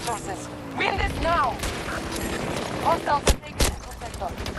resources. Win this now! Hostiles are taken this sector.